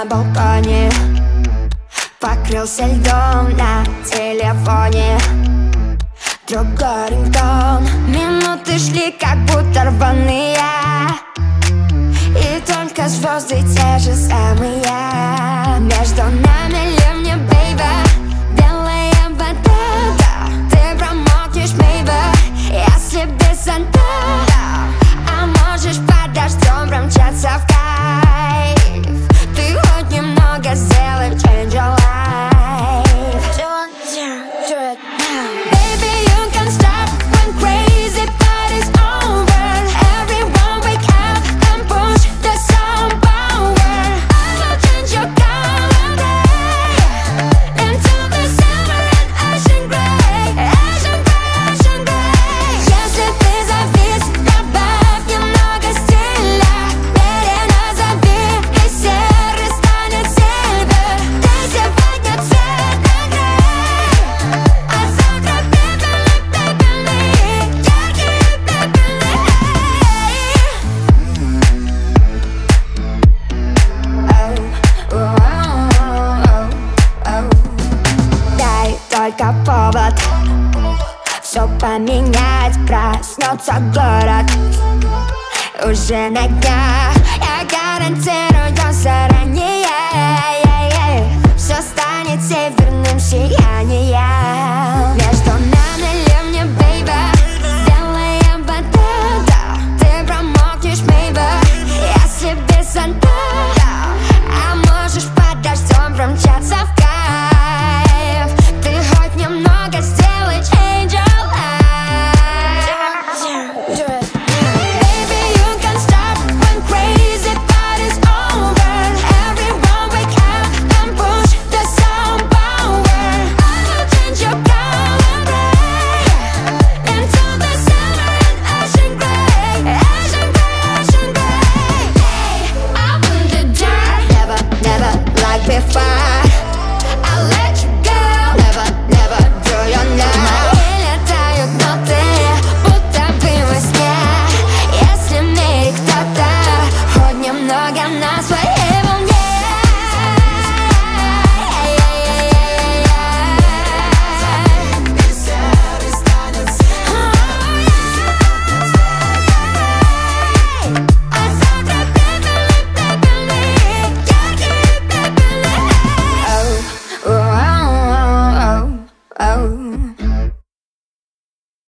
на балконе Покрылся льдом на телефоне. Другой рингтон. Минуты шли, как будто рваные. И только звезды те же самые. повод Все поменять, проснется город. Уже на днях. Я гарантирую заранее. Все станет северным сиянием.